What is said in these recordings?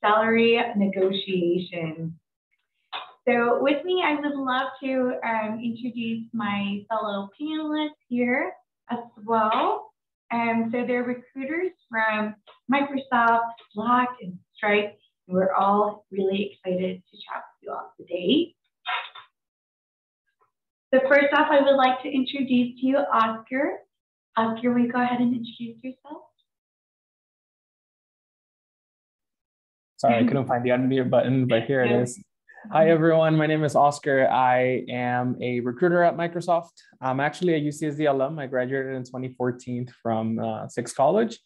salary negotiation. So with me, I would love to um, introduce my fellow panelists here as well. Um, so they're recruiters from Microsoft, Slack, and Stripe. And we're all really excited to chat with you all today. So first off, I would like to introduce to you Oscar. Oscar, will you go ahead and introduce yourself? Sorry, I couldn't find the unmute button, but here it is. Hi, everyone. My name is Oscar. I am a recruiter at Microsoft. I'm actually a UCSD alum. I graduated in 2014 from uh, Sixth College.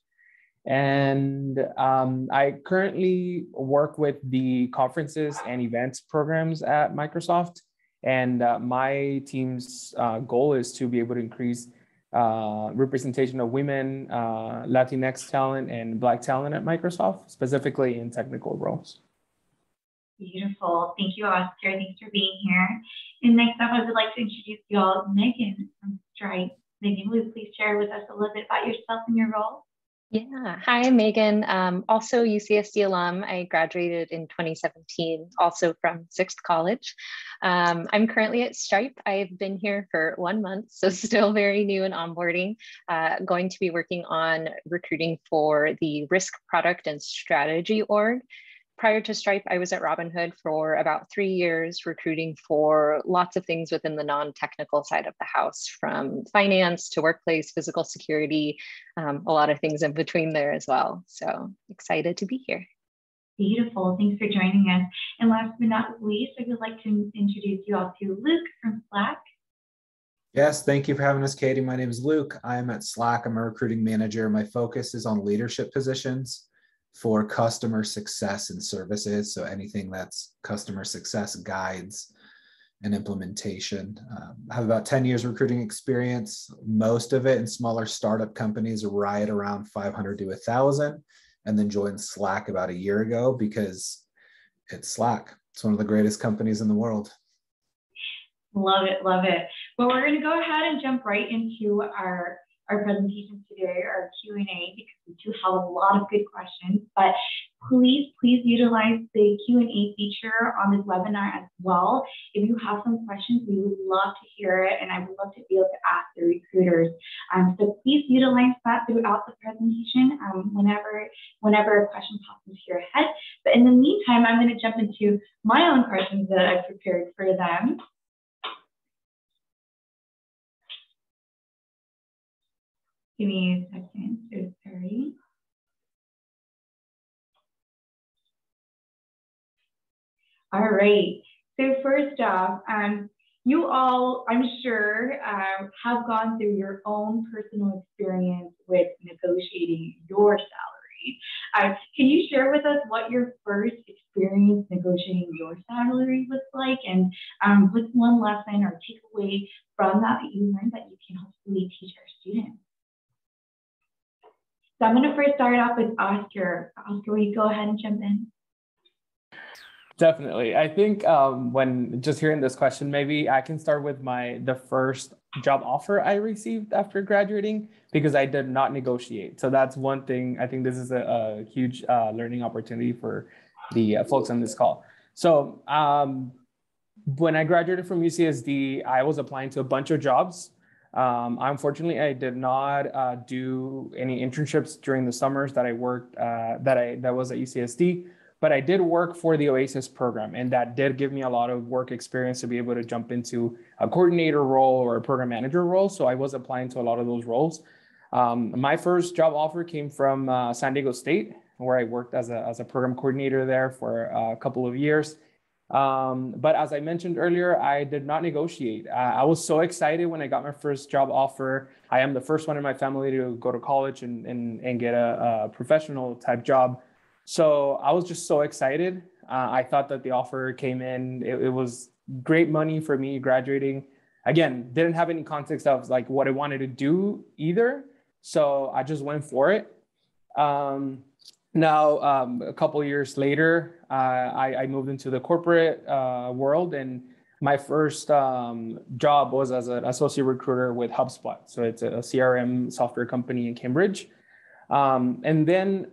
And um, I currently work with the conferences and events programs at Microsoft. And uh, my team's uh, goal is to be able to increase uh, representation of women, uh, Latinx talent, and Black talent at Microsoft, specifically in technical roles. Beautiful. Thank you, Oscar. Thanks for being here. And next up, I would like to introduce you all Megan from Stripe. Megan, will you please share with us a little bit about yourself and your role? Yeah. Hi, Megan. Um, also UCSD alum. I graduated in 2017, also from Sixth College. Um, I'm currently at Stripe. I've been here for one month, so still very new in onboarding. Uh, going to be working on recruiting for the risk product and strategy org prior to Stripe, I was at Robinhood for about three years, recruiting for lots of things within the non technical side of the house, from finance to workplace, physical security, um, a lot of things in between there as well. So excited to be here. Beautiful. Thanks for joining us. And last but not least, I would like to introduce you all to Luke from Slack. Yes, thank you for having us, Katie. My name is Luke. I'm at Slack. I'm a recruiting manager. My focus is on leadership positions for customer success and services. So anything that's customer success guides and implementation. Um, I have about 10 years recruiting experience, most of it in smaller startup companies, right around 500 to 1,000, and then joined Slack about a year ago because it's Slack. It's one of the greatest companies in the world. Love it, love it. Well, we're going to go ahead and jump right into our our presentation today, our Q&A, because we do have a lot of good questions, but please, please utilize the Q&A feature on this webinar as well. If you have some questions, we would love to hear it, and I would love to be able to ask the recruiters. Um, so please utilize that throughout the presentation um, whenever, whenever a question pops into your head. But in the meantime, I'm going to jump into my own questions that I've prepared for them. Give me a second. So sorry. All right. So first off, um, you all, I'm sure, uh, have gone through your own personal experience with negotiating your salary. Uh, can you share with us what your first experience negotiating your salary was like, and um, what's one lesson or takeaway from that that you learned that you can hopefully teach our students? So I'm going to first start off with Oscar. Oscar, will you go ahead and jump in? Definitely. I think um, when just hearing this question, maybe I can start with my the first job offer I received after graduating because I did not negotiate. So that's one thing. I think this is a, a huge uh, learning opportunity for the uh, folks on this call. So um, when I graduated from UCSD, I was applying to a bunch of jobs um, unfortunately, I did not uh, do any internships during the summers that I worked uh, that I that was at UCSD, but I did work for the Oasis program, and that did give me a lot of work experience to be able to jump into a coordinator role or a program manager role. So I was applying to a lot of those roles. Um, my first job offer came from uh, San Diego State, where I worked as a as a program coordinator there for a couple of years. Um, but as I mentioned earlier, I did not negotiate. Uh, I was so excited when I got my first job offer. I am the first one in my family to go to college and, and, and get a, a professional type job. So I was just so excited. Uh, I thought that the offer came in. It, it, was great money for me graduating. Again, didn't have any context of like what I wanted to do either. So I just went for it. Um, now, um, a couple years later, uh, I, I, moved into the corporate uh, world, and my first um, job was as an associate recruiter with HubSpot. So it's a CRM software company in Cambridge. Um, and then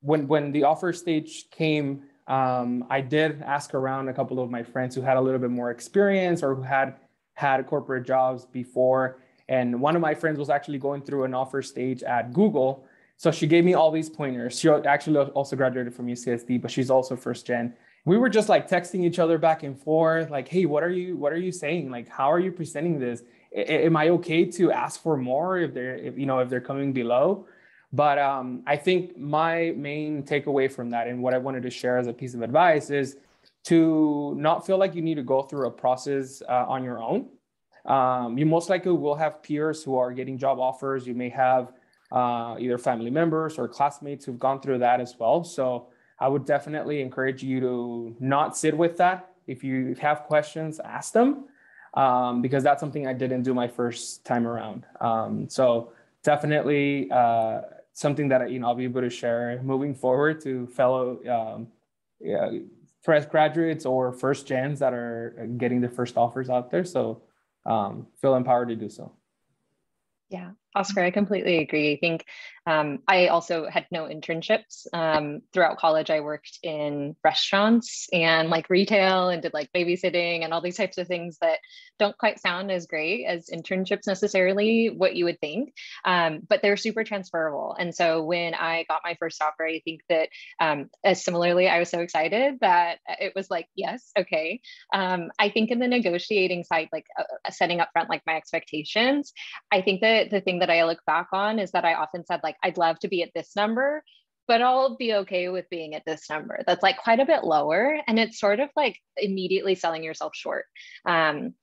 when when the offer stage came, um, I did ask around a couple of my friends who had a little bit more experience or who had had corporate jobs before. And one of my friends was actually going through an offer stage at Google. So she gave me all these pointers. She actually also graduated from UCSD, but she's also first gen. We were just like texting each other back and forth, like, "Hey, what are you what are you saying? Like, how are you presenting this? am I okay to ask for more if they're if, you know if they're coming below?" But um, I think my main takeaway from that and what I wanted to share as a piece of advice is to not feel like you need to go through a process uh, on your own. Um, you most likely will have peers who are getting job offers. You may have uh, either family members or classmates who've gone through that as well. So I would definitely encourage you to not sit with that. If you have questions, ask them um, because that's something I didn't do my first time around. Um, so definitely uh, something that you know I'll be able to share moving forward to fellow um, yeah, fresh graduates or first gens that are getting the first offers out there. So um, feel empowered to do so. Yeah, Oscar, I completely agree. I think um, I also had no internships. Um, throughout college, I worked in restaurants and like retail and did like babysitting and all these types of things that don't quite sound as great as internships necessarily, what you would think, um, but they're super transferable. And so when I got my first offer, I think that um, as similarly, I was so excited that it was like, yes, okay. Um, I think in the negotiating side, like uh, setting up front like my expectations, I think that the thing that I look back on is that I often said like, I'd love to be at this number, but I'll be okay with being at this number. That's like quite a bit lower. And it's sort of like immediately selling yourself short. Um,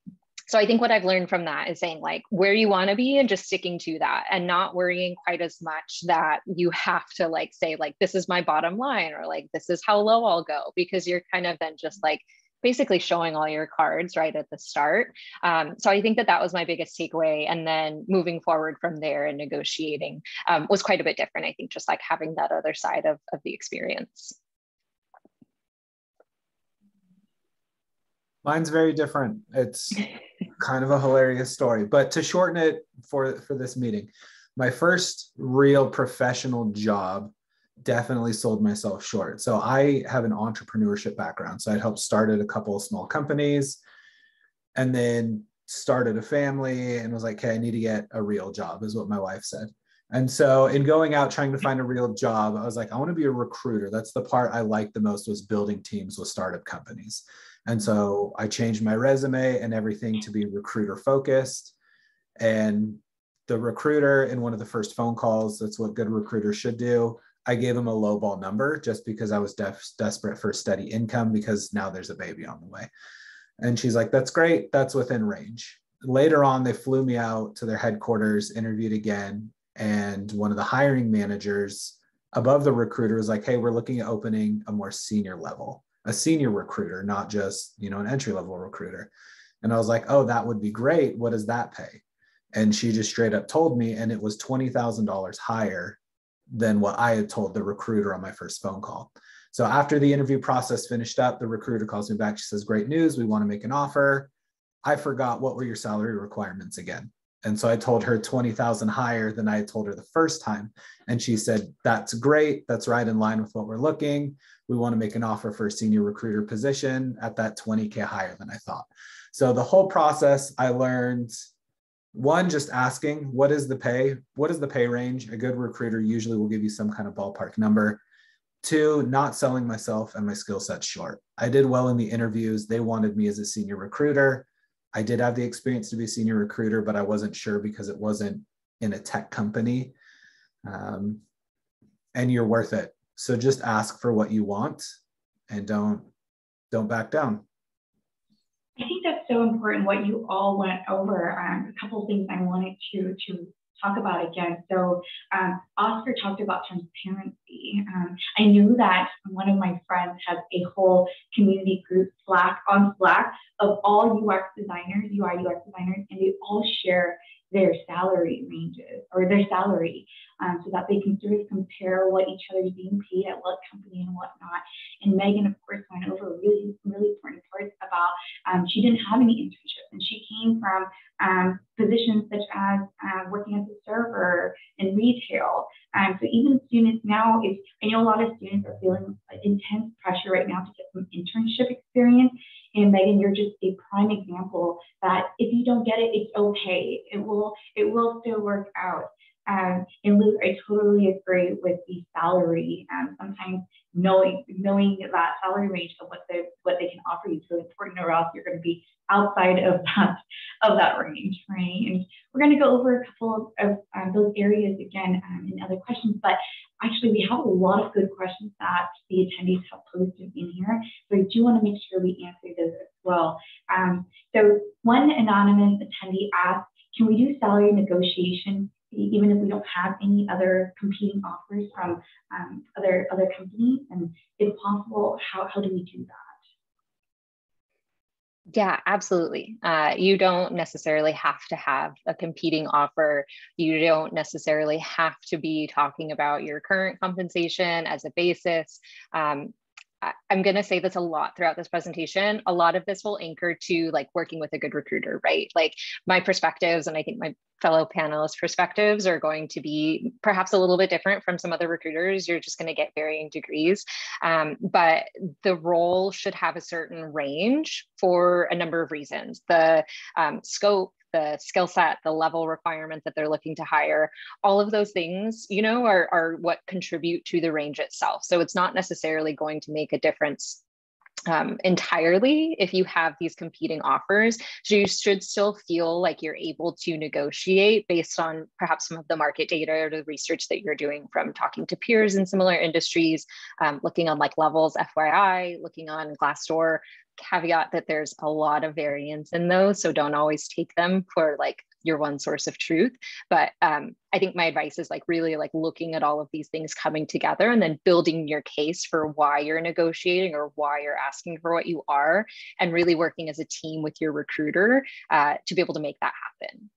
so I think what I've learned from that is saying like where you want to be and just sticking to that and not worrying quite as much that you have to like say like this is my bottom line or like this is how low I'll go because you're kind of then just like basically showing all your cards right at the start. Um, so I think that that was my biggest takeaway. And then moving forward from there and negotiating um, was quite a bit different. I think just like having that other side of, of the experience. Mine's very different. It's kind of a hilarious story, but to shorten it for for this meeting, my first real professional job definitely sold myself short. So I have an entrepreneurship background. So I'd helped started a couple of small companies and then started a family and was like, okay, I need to get a real job, is what my wife said. And so in going out trying to find a real job, I was like, I want to be a recruiter. That's the part I liked the most was building teams with startup companies. And so I changed my resume and everything to be recruiter focused. And the recruiter in one of the first phone calls, that's what good recruiters should do. I gave him a low ball number just because I was def- desperate for steady income because now there's a baby on the way. And she's like, that's great. That's within range. Later on, they flew me out to their headquarters, interviewed again. And one of the hiring managers above the recruiter was like, hey, we're looking at opening a more senior level, a senior recruiter, not just, you know, an entry level recruiter. And I was like, oh, that would be great. What does that pay? And she just straight up told me, and it was $20,000 higher than what I had told the recruiter on my first phone call. So after the interview process finished up, the recruiter calls me back. She says, Great news. We want to make an offer. I forgot what were your salary requirements again. And so I told her 20,000 higher than I had told her the first time. And she said, That's great. That's right in line with what we're looking. We want to make an offer for a senior recruiter position at that 20K higher than I thought. So the whole process, I learned one just asking what is the pay? What is the pay range? A good recruiter usually will give you some kind of ballpark number. Two not selling myself and my skill set short. I did well in the interviews. They wanted me as a senior recruiter. I did have the experience to be a senior recruiter but i wasn't sure because it wasn't in a tech company. Um, and you're worth it. So just ask for what you want and don't don't back down. I think that's so important what you all went over. Um, a couple things I wanted to to talk about again. So um, Oscar talked about transparency. Um, I knew that one of my friends has a whole community group Slack on Slack of all UX designers, UI UX designers, and they all share their salary ranges or their salary um, so that they can sort of compare what each other is being paid at what company and whatnot. And Megan, of course, went over really, really important parts about um, she didn't have any internships and she came from um, positions such as uh, working as a server in retail. Um, so even students now, if I know a lot of students are feeling intense pressure right now to get some internship experience. And Megan, you're just a prime example that if you don't get it, it's okay. It will it will still work out. Um, and Luke, I totally agree with the salary. Um, sometimes knowing knowing that salary range of what they what they can offer you is really important, or else you're going to be outside of that of that range, right? And we're going to go over a couple of um, those areas again um, in other questions, but actually we have a lot of good questions that the attendees have posted in here, so I do want to make sure we answer those as well. Um, so one anonymous attendee asked, can we do salary negotiation even if we don't have any other competing offers from um, other other companies? And if possible, how, how do we do that? Yeah, absolutely. Uh, you don't necessarily have to have a competing offer. You don't necessarily have to be talking about your current compensation as a basis. Um, I'm going to say this a lot throughout this presentation. A lot of this will anchor to like working with a good recruiter, right? Like my perspectives, and I think my fellow panelists' perspectives are going to be perhaps a little bit different from some other recruiters. You're just going to get varying degrees. Um, but the role should have a certain range for a number of reasons. The um, scope, the skill set, the level requirement that they're looking to hire, all of those things, you know, are, are what contribute to the range itself. So it's not necessarily going to make a difference um, entirely if you have these competing offers. So you should still feel like you're able to negotiate based on perhaps some of the market data or the research that you're doing from talking to peers in similar industries, um, looking on like levels FYI, looking on Glassdoor, caveat that there's a lot of variance in those. So don't always take them for like your one source of truth. But um, I think my advice is like really like looking at all of these things coming together and then building your case for why you're negotiating or why you're asking for what you are and really working as a team with your recruiter uh, to be able to make that happen.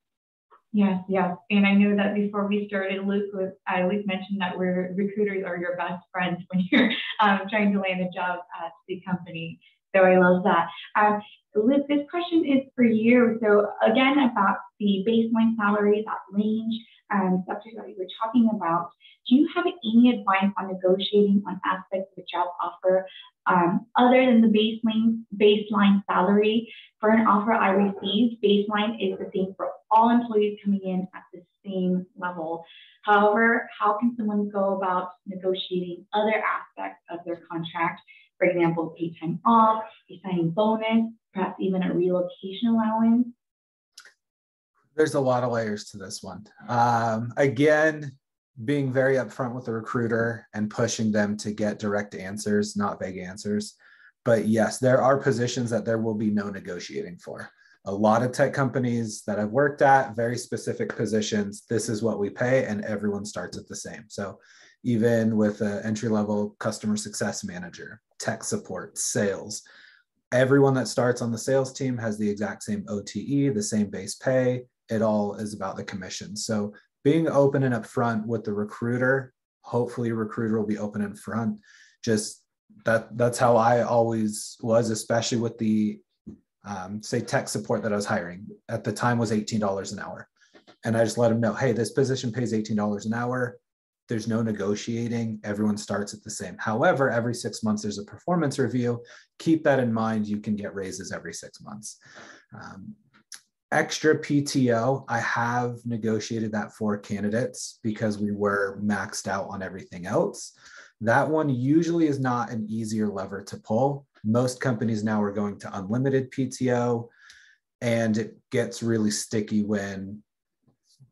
Yes, yes. And I know that before we started, Luke was, I always mentioned that we're recruiters are your best friends when you're um, trying to land a job at the company. So I love that. Um, Liz, this question is for you. So again, about the baseline salary, that range, um, subject that you were talking about, do you have any advice on negotiating on aspects of the job offer um, other than the baseline baseline salary? For an offer I received, baseline is the same for all employees coming in at the same level. However, how can someone go about negotiating other aspects of their contract? For example, paid time off, a signing bonus, perhaps even a relocation allowance? There's a lot of layers to this one. Um, again, being very upfront with the recruiter and pushing them to get direct answers, not vague answers. But yes, there are positions that there will be no negotiating for. A lot of tech companies that I've worked at, very specific positions, this is what we pay, and everyone starts at the same. So even with an entry level customer success manager, tech support, sales, everyone that starts on the sales team has the exact same OTE, the same base pay. It all is about the commission. So being open and upfront with the recruiter, hopefully recruiter will be open and front. Just that that's how I always was, especially with the um, say tech support that I was hiring at the time was $18 an hour. And I just let them know, hey, this position pays $18 an hour there's no negotiating. Everyone starts at the same. However every six months there's a performance review. Keep that in mind. You can get raises every six months. Um, extra pto i have negotiated that for candidates because we were maxed out on everything else. That one usually is not an easier lever to pull. Most companies now are going to unlimited pto and it gets really sticky when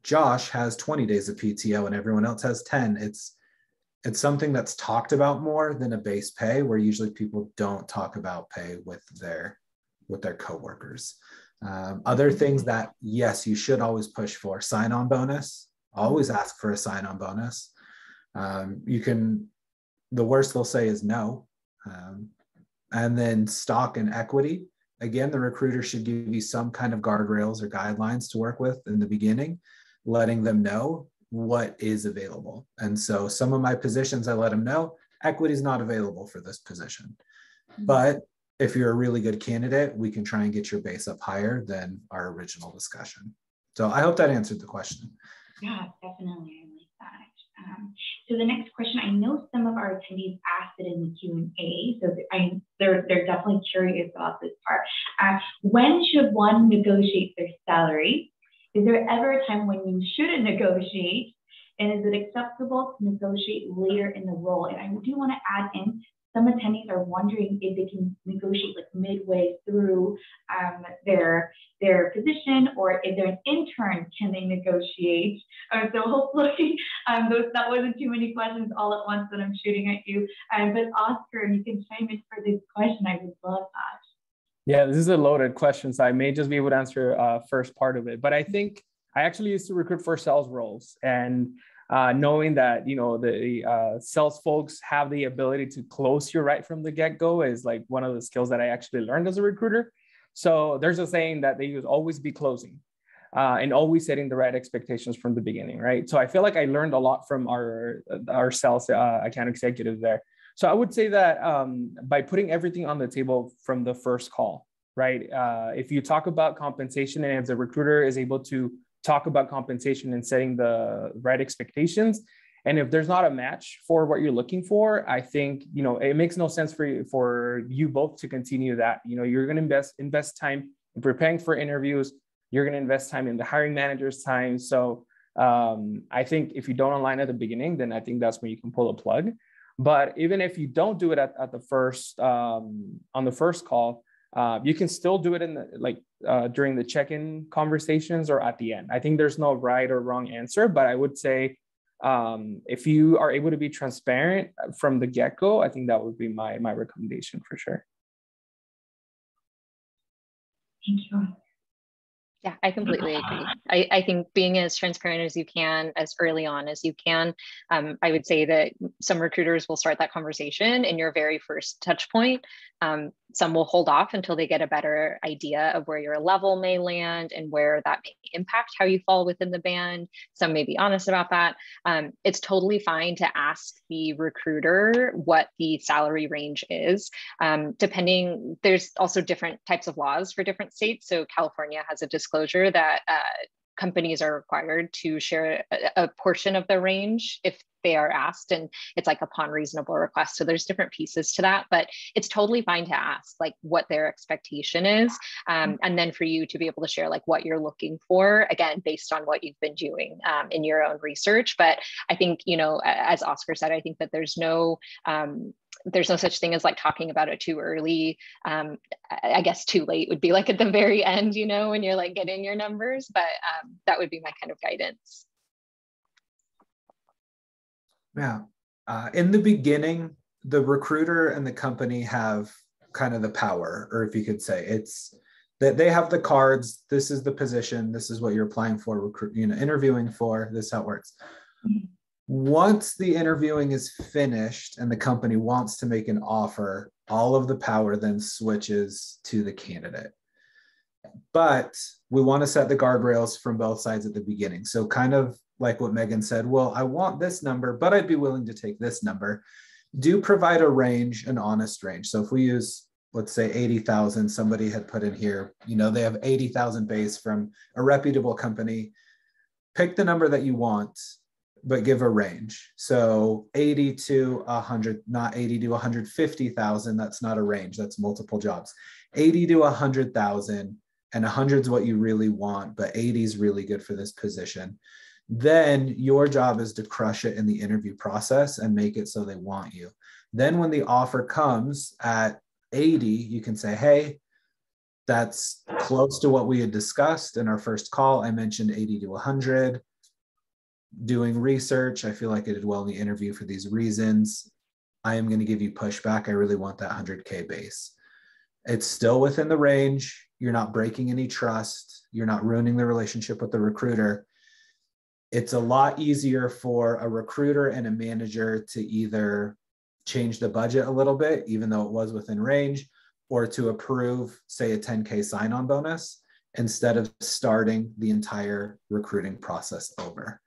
Josh has 20 days of PTO and everyone else has 10. It's it's something that's talked about more than a base pay, where usually people don't talk about pay with their with their coworkers. Um, other things that yes, you should always push for sign-on bonus. Always ask for a sign-on bonus. Um, you can. The worst they'll say is no, um, and then stock and equity. Again, the recruiter should give you some kind of guardrails or guidelines to work with in the beginning letting them know what is available. And so some of my positions, I let them know equity is not available for this position. Mm-hmm. But if you're a really good candidate, we can try and get your base up higher than our original discussion. So I hope that answered the question. Yeah, definitely. I like that. Um, so the next question, I know some of our attendees asked it in the Q&A, so I, they're, they're definitely curious about this part. Uh, when should one negotiate their salary? Is there ever a time when you shouldn't negotiate? And is it acceptable to negotiate later in the role? And I do want to add in some attendees are wondering if they can negotiate like midway through um, their their position or if they're an intern, can they negotiate? Uh, so hopefully um, those, that wasn't too many questions all at once that I'm shooting at you. Um, but Oscar, you can chime in for this question. I would love that. Yeah, this is a loaded question, so I may just be able to answer uh, first part of it. But I think I actually used to recruit for sales roles, and uh, knowing that you know the uh, sales folks have the ability to close you right from the get-go is like one of the skills that I actually learned as a recruiter. So there's a saying that they use always be closing uh, and always setting the right expectations from the beginning, right? So I feel like I learned a lot from our our sales uh, account executives there. So I would say that um, by putting everything on the table from the first call, right? Uh, if you talk about compensation and if the recruiter is able to talk about compensation and setting the right expectations and if there's not a match for what you're looking for i think you know it makes no sense for you for you both to continue that. You know you're going to invest invest time in preparing for interviews. You're going to invest time in the hiring manager's time. So um, i think if you don't align at the beginning then i think that's when you can pull a plug but even if you don't do it at, at the first um, on the first call uh, you can still do it in the like uh, during the check-in conversations or at the end. I think there's no right or wrong answer, but I would say um, if you are able to be transparent from the get-go, I think that would be my my recommendation for sure. Thank you. Yeah, I completely agree. I, I think being as transparent as you can, as early on as you can, um, I would say that some recruiters will start that conversation in your very first touch point. Um, some will hold off until they get a better idea of where your level may land and where that may impact how you fall within the band. Some may be honest about that. Um, it's totally fine to ask the recruiter what the salary range is. Um, depending, there's also different types of laws for different states. So California has a disclosure that uh, companies are required to share a, a, portion of the range if they are asked and it's like upon reasonable request so there's different pieces to that but it's totally fine to ask like what their expectation is um, and then for you to be able to share like what you're looking for again based on what you've been doing um, in your own research but i think you know as oscar said i think that there's no um, there's no such thing as like talking about it too early. Um, I guess too late would be like at the very end, you know, when you're like getting your numbers, but um, that would be my kind of guidance. Yeah. Uh, in the beginning, the recruiter and the company have kind of the power, or if you could say it's that they have the cards. This is the position. This is what you're applying for, recruit, you know, interviewing for. This how it works. Once the interviewing is finished and the company wants to make an offer, all of the power then switches to the candidate. But we want to set the guardrails from both sides at the beginning. So, kind of like what Megan said, well, I want this number, but I'd be willing to take this number. Do provide a range, an honest range. So if we use, let's say 80,000, somebody had put in here, you know, they have 80,000 base from a reputable company. Pick the number that you want, but give a range. So 80 to 100, not 80 to 150,000. That's not a range. That's multiple jobs. 80 to 100,000 and 100 is what you really want, but 80 is really good for this position then your job is to crush it in the interview process and make it so they want you. Then when the offer comes at 80, you can say, hey, that's close to what we had discussed in our first call. I mentioned 80 to 100. Doing research, I feel like I did well in the interview for these reasons. I am going to give you pushback. I really want that 100K base. It's still within the range. You're not breaking any trust. You're not ruining the relationship with the recruiter it's a lot easier for a recruiter and a manager to either change the budget a little bit, even though it was within range, or to approve, say, a 10K sign on bonus instead of starting the entire recruiting process over.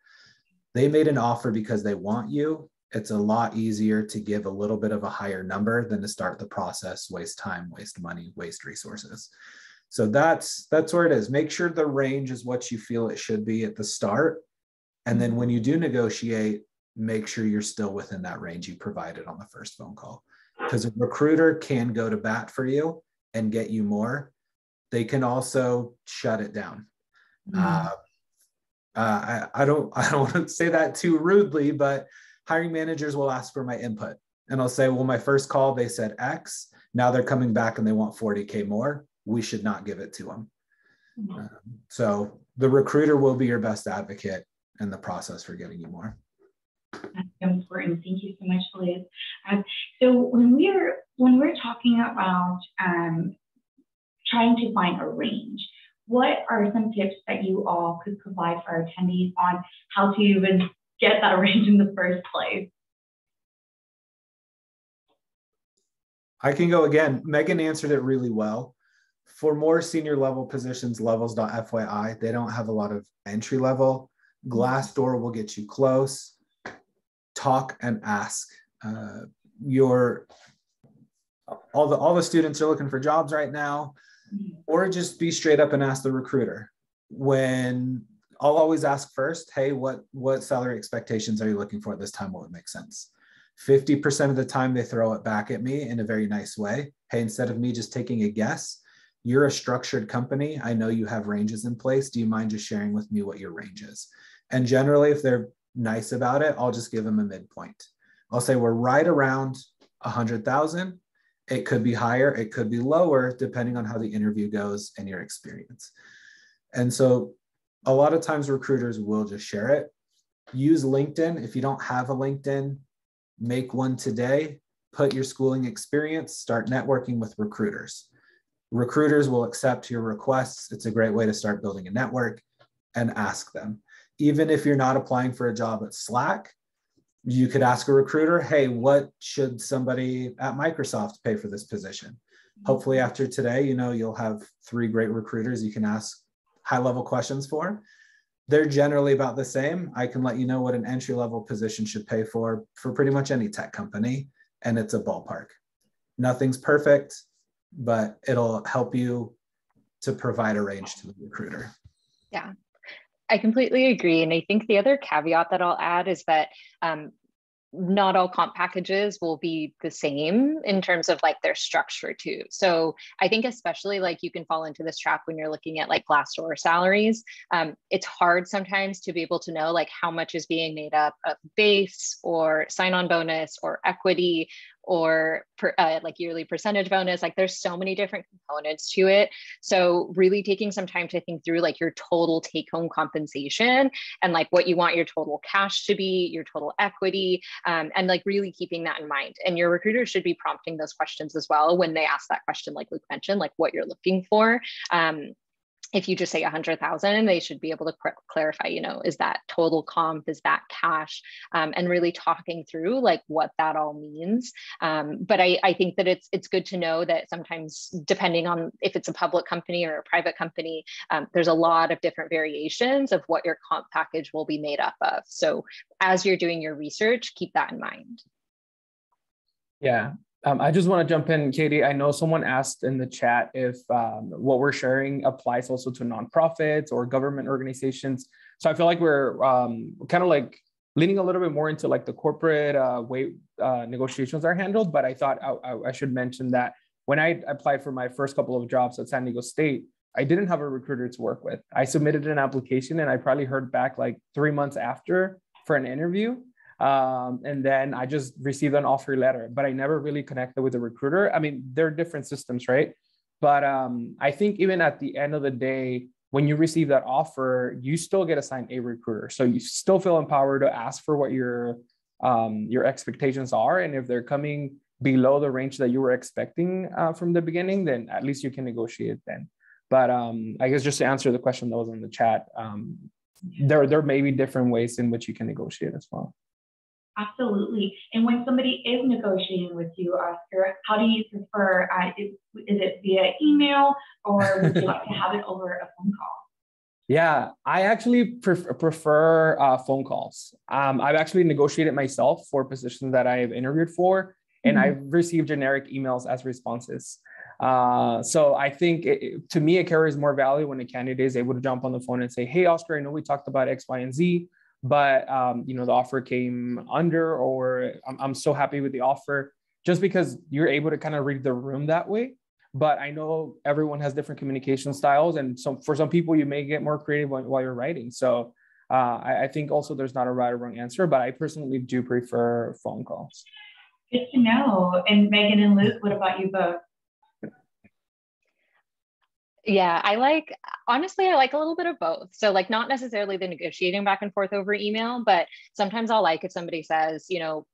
They made an offer because they want you. It's a lot easier to give a little bit of a higher number than to start the process, waste time, waste money, waste resources. So that's that's where it is. Make sure the range is what you feel it should be at the start and then when you do negotiate, make sure you're still within that range you provided on the first phone call. Because a recruiter can go to bat for you and get you more. They can also shut it down. Mm-hmm. Uh, uh, I, I don't I don't want to say that too rudely, but hiring managers will ask for my input and I'll say, well, my first call they said X. Now they're coming back and they want 40k more. We should not give it to them. Mm-hmm. Um, so the recruiter will be your best advocate in the process for getting you more. That's so important. Thank you so much, Liz. Um, so when we're when we're talking about um, trying to find a range, what are some tips that you all could provide for our attendees on how to even get that range in the first place? I can go again. Megan answered it really well. For more senior level positions, levels.fyi, they don't have a lot of entry level. Glassdoor will get you close. Talk and ask. Uh, your all the all the students are looking for jobs right now, or just be straight up and ask the recruiter. When I'll always ask first, hey, what what salary expectations are you looking for at this time? What would make sense? 50% of the time they throw it back at me in a very nice way. Hey, instead of me just taking a guess, you're a structured company. I know you have ranges in place. Do you mind just sharing with me what your range is? And generally, if they're nice about it, I'll just give them a midpoint. I'll say we're right around 100,000. It could be higher, it could be lower, depending on how the interview goes and your experience. And so a lot of times recruiters will just share it. Use LinkedIn. If you don't have a LinkedIn, make one today, put your schooling experience, start networking with recruiters. Recruiters will accept your requests. It's a great way to start building a network and ask them. Even if you're not applying for a job at Slack, you could ask a recruiter, hey, what should somebody at Microsoft pay for this position? Hopefully, mm-hmm. after today, you know, you'll have three great recruiters you can ask high level questions for they're generally about the same. I can let you know what an entry level position should pay for for pretty much any tech company, and it's a ballpark. Nothing's perfect, but it'll help you to provide a range to the recruiter. Yeah, I completely agree. And I think the other caveat that I'll add is that um, not all comp packages will be the same in terms of like their structure too. So I think especially like you can fall into this trap when you're looking at like Glassdoor salaries. Um, it's hard sometimes to be able to know like how much is being made up of base or sign-on bonus or equity or per, uh, like yearly percentage bonus like there's so many different components to it. So really taking some time to think through like your total take home compensation and like what you want your total cash to be your total equity um, and like really keeping that in mind. And your recruiter should be prompting those questions as well when they ask that question like luke mentioned like what you're looking for. Um, if you just say 100,000, they should be able to clarify, you know, is that total comp, is that cash, um, and really talking through like what that all means. Um, but I, I think that it's it's good to know that sometimes depending on if it's a public company or a private company, um, there's a lot of different variations of what your comp package will be made up of. So as you're doing your research, keep that in mind. Yeah, um, I just want to jump in, Katie. I know someone asked in the chat if um, what we're sharing applies also to nonprofits or government organizations. So I feel like we're um, kind of like leaning a little bit more into like the corporate uh, way uh, negotiations are handled. But I thought I, I, should mention that when I applied for my first couple of jobs at San Diego State, I didn't have a recruiter to work with. I submitted an application and I probably heard back like three months after for an interview. Um, and then I just received an offer letter, but I never really connected with a recruiter. I mean, they're different systems, right? But um, I think even at the end of the day, when you receive that offer, you still get assigned a recruiter. So you still feel empowered to ask for what your um, your expectations are, and if they're coming below the range that you were expecting uh, from the beginning, then at least you can negotiate then. But um, I guess just to answer the question that was in the chat, um, there there may be different ways in which you can negotiate as well. Absolutely. And when somebody is negotiating with you, Oscar, how do you prefer? Uh, is, is it via email or would you like to have it over a phone call? Yeah, I actually prefer, prefer uh, phone calls. Um, I've actually negotiated myself for positions that I've interviewed for, and mm-hmm. I've received generic emails as responses. Uh, so I think it, to me, it carries more value when a candidate is able to jump on the phone and say, "Hey, Oscar, I know we talked about X, Y, and Z but um, you know the offer came under or I'm, I'm so happy with the offer just because you're able to kind of read the room that way. But i know everyone has different communication styles and so for some people you may get more creative while, while you're writing. So uh, I, I, think also there's not a right or wrong answer but i personally do prefer phone calls. Good to know. And megan and luke what about you both yeah, I like honestly, I like a little bit of both. So, like, not necessarily the negotiating back and forth over email, but sometimes I'll like if somebody says, you know,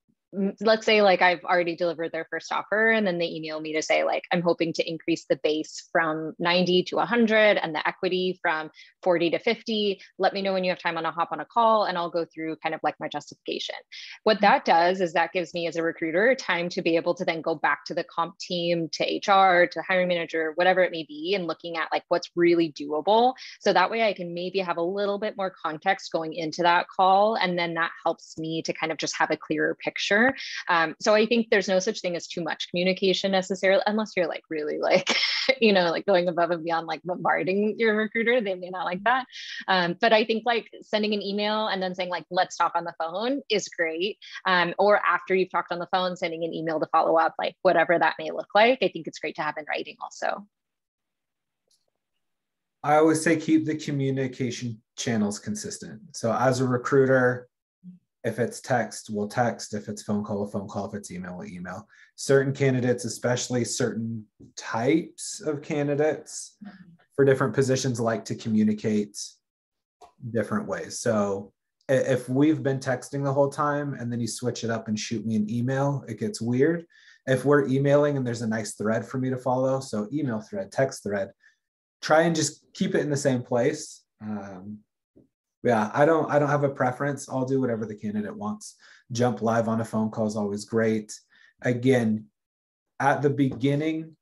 let's say like I've already delivered their first offer and then they email me to say like I'm hoping to increase the base from 90 to 100 and the equity from 40 to 50 let me know when you have time on a hop on a call and I'll go through kind of like my justification. What mm-hmm. that does is that gives me as a recruiter time to be able to then go back to the comp team to HR to hiring manager whatever it may be and looking at like what's really doable. So that way I can maybe have a little bit more context going into that call and then that helps me to kind of just have a clearer picture um, so I think there's no such thing as too much communication necessarily, unless you're like really like, you know, like going above and beyond, like bombarding your recruiter. They may not like that. Um, but I think like sending an email and then saying like, let's talk on the phone is great. Um, or after you've talked on the phone, sending an email to follow up, like whatever that may look like. I think it's great to have in writing also. I always say keep the communication channels consistent. So as a recruiter, if it's text, we'll text. If it's phone call, we'll phone call. If it's email, we'll email. Certain candidates, especially certain types of candidates for different positions, like to communicate different ways. So if we've been texting the whole time and then you switch it up and shoot me an email, it gets weird. If we're emailing and there's a nice thread for me to follow, so email thread, text thread, try and just keep it in the same place. Um, yeah i don't i don't have a preference. I'll do whatever the candidate wants. Jump live on a phone call is always great. Again at the beginning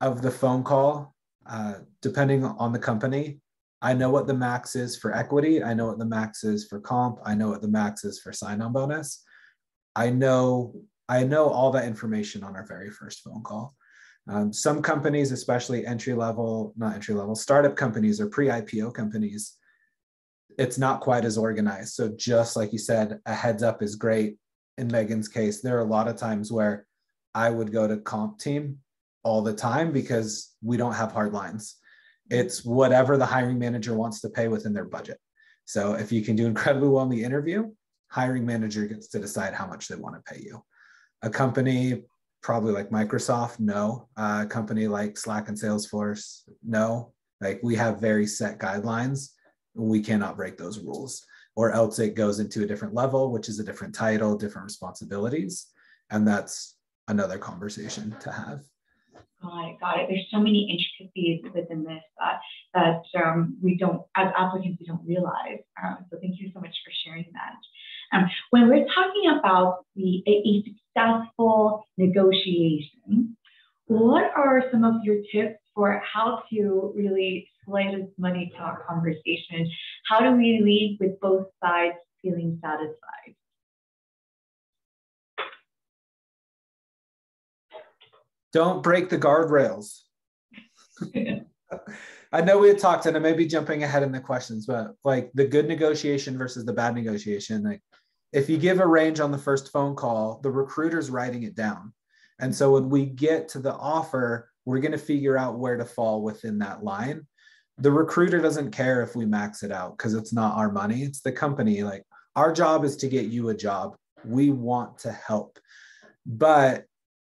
of the phone call uh, depending on the company i know what the max is for equity. I know what the max is for comp. I know what the max is for sign-on bonus. I know i know all that information on our very first phone call. Um, some companies especially entry level not entry level startup companies or pre-ipo companies it's not quite as organized. So just like you said, a heads up is great. In Megan's case, there are a lot of times where I would go to comp team all the time because we don't have hard lines. It's whatever the hiring manager wants to pay within their budget. So if you can do incredibly well in the interview, hiring manager gets to decide how much they want to pay you. A company probably like Microsoft, no. a company like Slack and Salesforce, no. Like we have very set guidelines we cannot break those rules or else it goes into a different level which is a different title different responsibilities. And that's another conversation to have. Got it got it. There's so many intricacies within this that that um, we don't as applicants we don't realize. Um, so thank you so much for sharing that. Um, when we're talking about the a, a successful negotiation what are some of your tips for how to really slightest money talk conversation. How do we lead with both sides feeling satisfied? Don't break the guardrails. I know we had talked, and I may be jumping ahead in the questions, but like the good negotiation versus the bad negotiation, like if you give a range on the first phone call, the recruiter's writing it down. And so when we get to the offer, we're going to figure out where to fall within that line. The recruiter doesn't care if we max it out because it's not our money. It's the company. Like our job is to get you a job. We want to help. But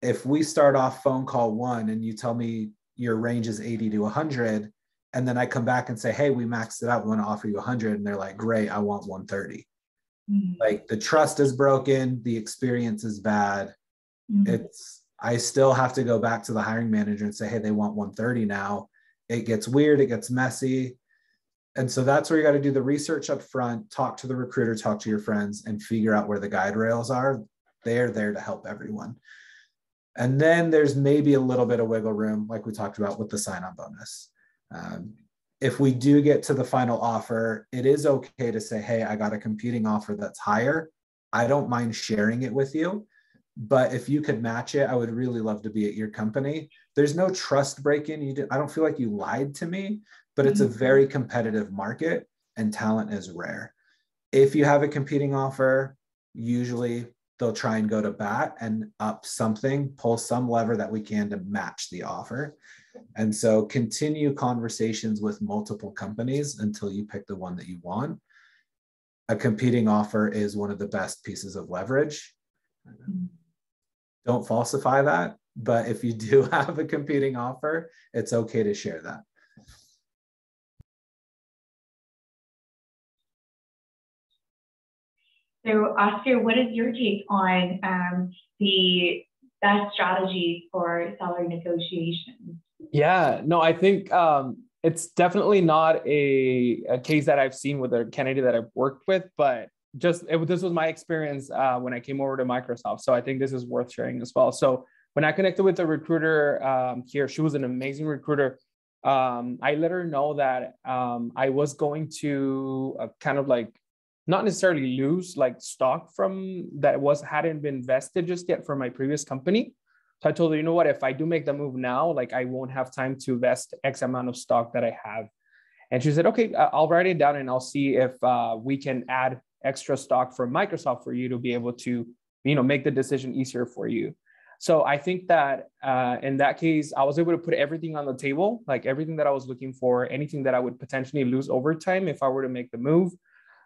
if we start off phone call one and you tell me your range is 80 to 100 and then i come back and say hey we maxed it out. We want to offer you 100 and they're like great i want 130 mm-hmm. like the trust is broken. The experience is bad. Mm-hmm. it's i still have to go back to the hiring manager and say hey they want 130 now it gets weird, it gets messy. And so that's where you got to do the research up front, talk to the recruiter, talk to your friends, and figure out where the guide rails are. They're there to help everyone. And then there's maybe a little bit of wiggle room, like we talked about with the sign on bonus. Um, if we do get to the final offer, it is okay to say, hey, I got a competing offer that's higher. I don't mind sharing it with you. But if you could match it, I would really love to be at your company there's no trust break in. You did, I don't feel like you lied to me, but it's a mm-hmm. very competitive market and talent is rare. if you have a competing offer, usually they'll try and go to bat and up something, pull some lever that we can to match the offer. And so continue conversations with multiple companies until you pick the one that you want. A competing offer is one of the best pieces of leverage. Don't falsify that, but if you do have a competing offer, it's okay to share that. So, Oscar, what is your take on um, the best strategy for salary negotiations? Yeah, no, I think um, it's definitely not a, a case that I've seen with a candidate that I've worked with, but just it, this was my experience uh, when I came over to Microsoft. So I think this is worth sharing as well. So when I connected with the recruiter um, here, she was an amazing recruiter. Um, I let her know that um, I was going to uh, kind of like not necessarily lose like stock from that was hadn't been vested just yet from my previous company. So I told her, you know what, if I do make the move now, like I won't have time to vest X amount of stock that I have. And she said, okay, I'll write it down and I'll see if uh, we can add extra stock from Microsoft for you to be able to, you know, make the decision easier for you. So I think that uh, in that case, I was able to put everything on the table, like everything that I was looking for, anything that I would potentially lose over time if I were to make the move.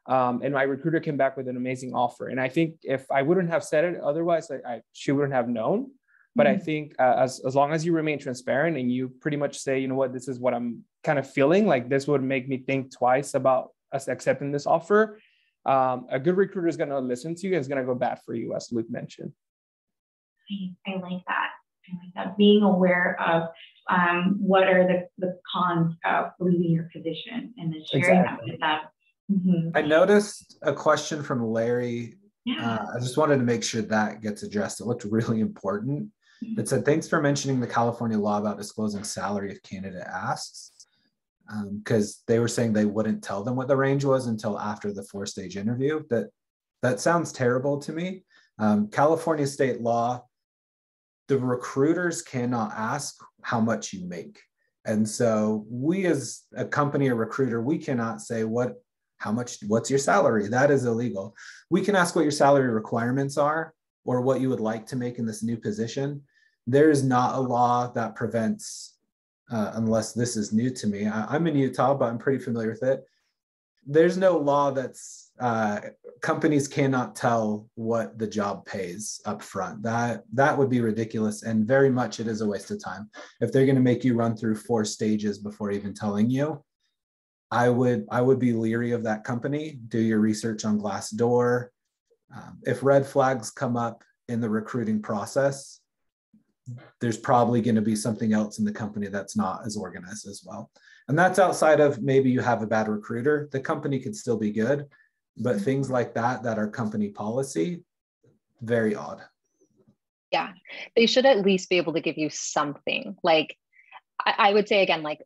Um, and my recruiter came back with an amazing offer. And I think if I wouldn't have said it otherwise, I, I she wouldn't have known. But mm-hmm. I think uh, as, as long as you remain transparent and you pretty much say, you know what, this is what I'm kind of feeling, like this would make me think twice about us accepting this offer. Um, a good recruiter is going to listen to you and is going to go bad for you, as Luke mentioned. I, I like that. I like that. Being aware of um, what are the, the cons of leaving your position and then sharing exactly. that with them Mm-hmm. I noticed a question from Larry. Yeah. Uh, I just wanted to make sure that gets addressed. It looked really important. Mm-hmm. It said, thanks for mentioning the California law about disclosing salary if candidate asks. Because um, they were saying they wouldn't tell them what the range was until after the four stage interview. That that sounds terrible to me. Um, California state law, the recruiters cannot ask how much you make. And so we as a company or recruiter, we cannot say what how much what's your salary that is illegal we can ask what your salary requirements are or what you would like to make in this new position there is not a law that prevents uh, unless this is new to me I, am in utah but i'm pretty familiar with it there's no law that's uh, companies cannot tell what the job pays up front that that would be ridiculous and very much it is a waste of time if they're going to make you run through four stages before even telling you I would I would be leery of that company. Do your research on Glassdoor. Um, if red flags come up in the recruiting process, there's probably going to be something else in the company that's not as organized as well. And that's outside of maybe you have a bad recruiter. The company could still be good, but mm-hmm. things like that that are company policy, very odd. Yeah, they should at least be able to give you something like I, would say again, like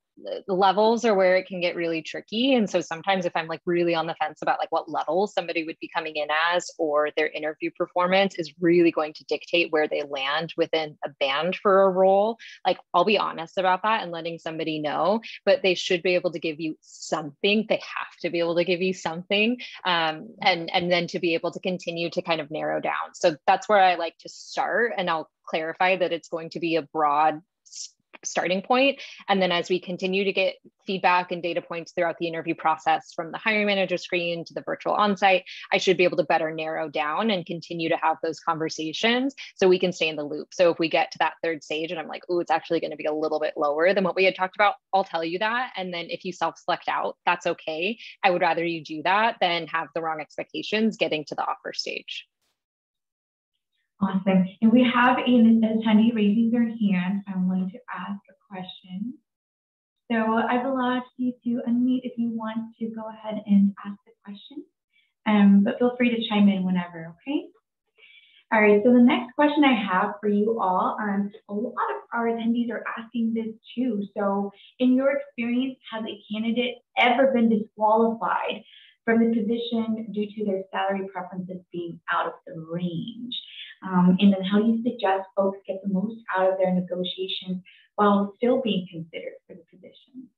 levels are where it can get really tricky. And so sometimes if I'm like really on the fence about like what level somebody would be coming in as or their interview performance is really going to dictate where they land within a band for a role, like I'll be honest about that and letting somebody know, but they should be able to give you something. They have to be able to give you something. Um, and, and then to be able to continue to kind of narrow down. So that's where I like to start. And I'll clarify that it's going to be a broad starting point. And then as we continue to get feedback and data points throughout the interview process from the hiring manager screen to the virtual onsite, I should be able to better narrow down and continue to have those conversations so we can stay in the loop. So if we get to that third stage and I'm like, oh, it's actually going to be a little bit lower than what we had talked about, I'll tell you that. And then if you self-select out, that's okay. I would rather you do that than have the wrong expectations getting to the offer stage. Awesome. And we have an attendee raising their hand. I'm going to ask a question. So I've allowed you to unmute if you want to go ahead and ask the question, um, but feel free to chime in whenever, okay? All right, so the next question I have for you all, um, a lot of our attendees are asking this too. So in your experience, has a candidate ever been disqualified from the position due to their salary preferences being out of the range? Um, and then how do you suggest folks get the most out of their negotiations while still being considered for the position?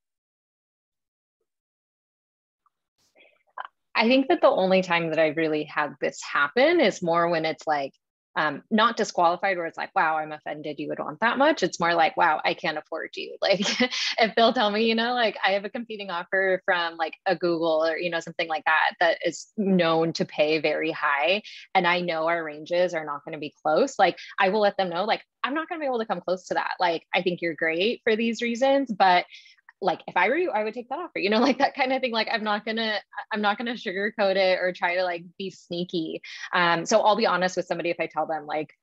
I think that the only time that I've really had this happen is more when it's like um, not disqualified where it's like, wow, I'm offended you would want that much. It's more like, wow, I can't afford you. Like if they'll tell me, you know, like I have a competing offer from like a Google or, you know, something like that, that is known to pay very high. And I know our ranges are not going to be close. Like I will let them know, like, I'm not going to be able to come close to that. Like, I think you're great for these reasons, but like if I were you, I would take that offer, you know, like that kind of thing. Like I'm not gonna, I'm not gonna sugarcoat it or try to like be sneaky. Um, so I'll be honest with somebody if I tell them like,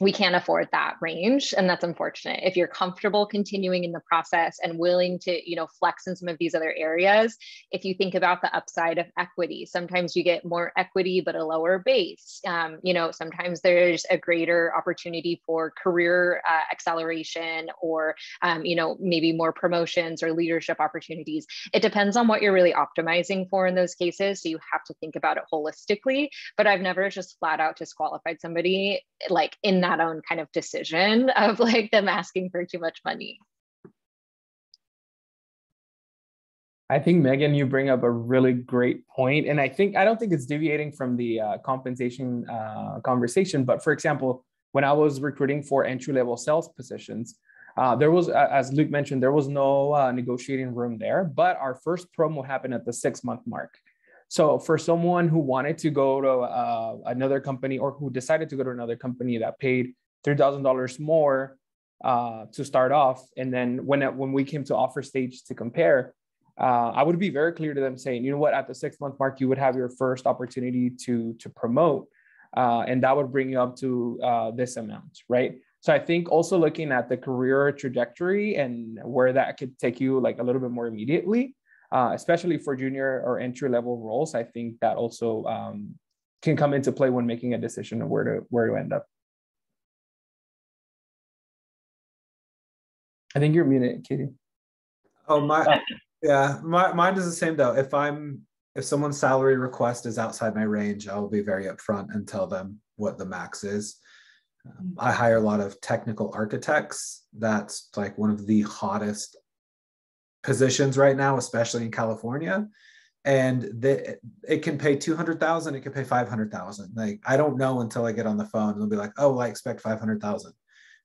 we can't afford that range and that's unfortunate. If you're comfortable continuing in the process and willing to you know flex in some of these other areas if you think about the upside of equity sometimes you get more equity but a lower base. Um, you know sometimes there's a greater opportunity for career uh, acceleration or um, you know maybe more promotions or leadership opportunities. It depends on what you're really optimizing for in those cases so you have to think about it holistically but i've never just flat out disqualified somebody like in that that own kind of decision of like them asking for too much money. I think Megan, you bring up a really great point, and I think I don't think it's deviating from the uh, compensation uh, conversation. But for example, when I was recruiting for entry level sales positions, uh, there was, as Luke mentioned, there was no uh, negotiating room there. But our first promo happened at the six month mark, so for someone who wanted to go to uh, another company or who decided to go to another company that paid three thousand dollars more uh, to start off, and then when when we came to offer stage to compare, uh, I would be very clear to them saying, you know what, at the six month mark, you would have your first opportunity to to promote, uh, and that would bring you up to uh, this amount, right? So I think also looking at the career trajectory and where that could take you like a little bit more immediately uh, especially for junior or entry level roles. I think that also um, can come into play when making a decision of where to where to end up. I think you're muted, Katie. Oh my, oh. yeah, my mine is the same though. If I'm if someone's salary request is outside my range, I will be very upfront and tell them what the max is. Um, I hire a lot of technical architects. That's like one of the hottest positions right now, especially in California. And the, it can pay 200,000, it can pay 500,000. Like, I don't know until I get on the phone and they'll be like, oh, well, I expect 500,000.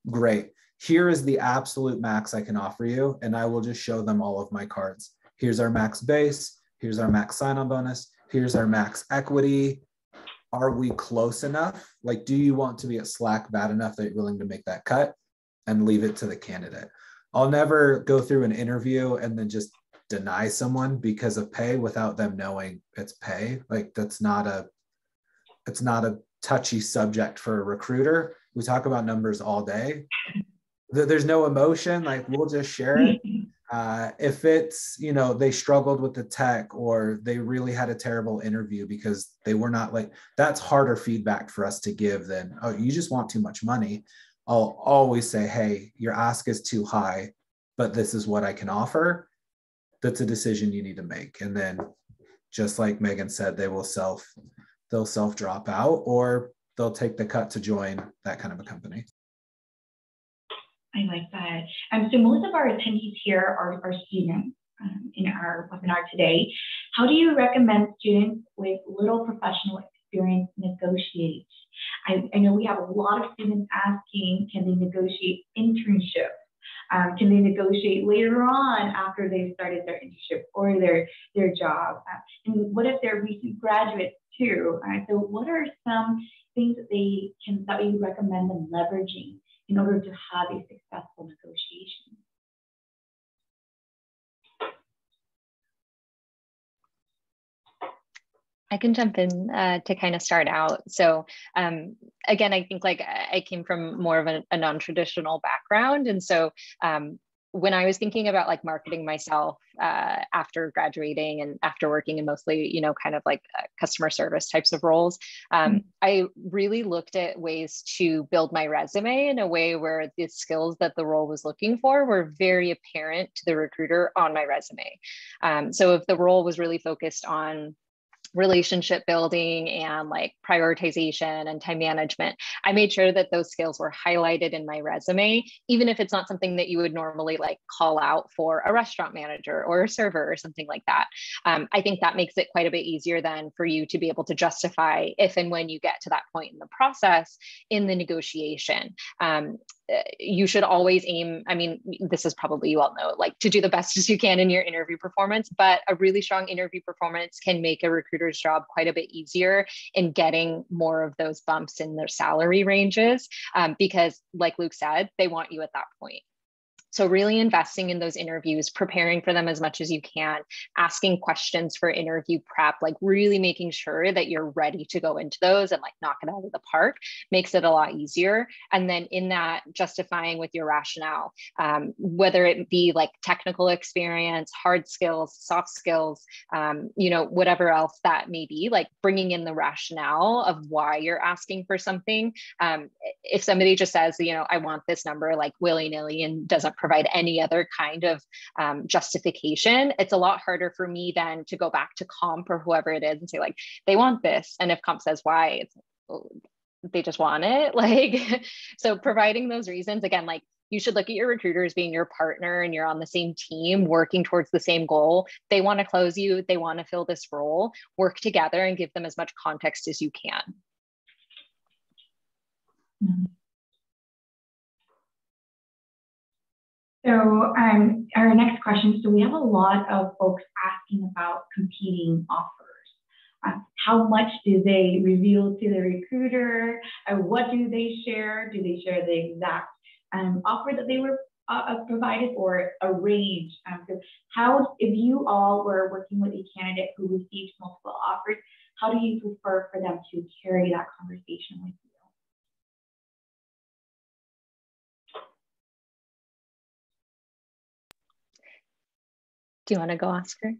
Great. Here is the absolute max I can offer you. And I will just show them all of my cards. Here's our max base. Here's our max sign on bonus. Here's our max equity. Are we close enough? Like, do you want to be at Slack bad enough that you're willing to make that cut and leave it to the candidate? I'll never go through an interview and then just deny someone because of pay without them knowing it's pay. Like that's not a it's not a touchy subject for a recruiter. We talk about numbers all day. There's no emotion. Like we'll just share it. Uh, if it's you know they struggled with the tech or they really had a terrible interview because they were not like that's harder feedback for us to give than oh you just want too much money I'll always say, hey, your ask is too high, but this is what I can offer. That's a decision you need to make. And then just like Megan said, they will self they'll self drop out or they'll take the cut to join that kind of a company. I like that. Um, so most of our attendees here are, are students um, in our webinar today. How do you recommend students with little professional experience negotiate I, I know we have a lot of students asking, can they negotiate internships? Um, can they negotiate later on after they've started their internship or their, their job? Uh, and what if they're recent graduates too? Uh, so what are some things that they can, that you recommend them leveraging in order to have a successful negotiation? I can jump in uh, to kind of start out. So um, again, I think like I came from more of a, a non-traditional background, and so um, when I was thinking about like marketing myself uh, after graduating and after working in mostly, you know, kind of like uh, customer service types of roles, um, mm-hmm. I really looked at ways to build my resume in a way where the skills that the role was looking for were very apparent to the recruiter on my resume. Um, so if the role was really focused on relationship building and like prioritization and time management. I made sure that those skills were highlighted in my resume, even if it's not something that you would normally like call out for a restaurant manager or a server or something like that. Um, I think that makes it quite a bit easier then for you to be able to justify if and when you get to that point in the process in the negotiation. Um, you should always aim i mean this is probably you all know like to do the best as you can in your interview performance but a really strong interview performance can make a recruiter's job quite a bit easier in getting more of those bumps in their salary ranges um, because like luke said they want you at that point so, really investing in those interviews, preparing for them as much as you can, asking questions for interview prep, like really making sure that you're ready to go into those and like knock it out of the park makes it a lot easier. And then in that, justifying with your rationale, um, whether it be like technical experience, hard skills, soft skills, um, you know, whatever else that may be, like bringing in the rationale of why you're asking for something. Um, if somebody just says, you know, I want this number like willy nilly and doesn't provide any other kind of um, justification, it's a lot harder for me then to go back to comp or whoever it is and say, like, they want this. And if comp says why, it's, oh, they just want it. Like, so providing those reasons, again, like, you should look at your recruiter as being your partner and you're on the same team working towards the same goal. They want to close you, they want to fill this role, work together and give them as much context as you can. So um, our next question, so we have a lot of folks asking about competing offers. Uh, how much do they reveal to the recruiter? Uh, what do they share? Do they share the exact um, offer that they were uh, uh provided or a range? Um, so how, if you all were working with a candidate who received multiple offers, how do you prefer for them to carry that conversation with Do you want to go, Oscar?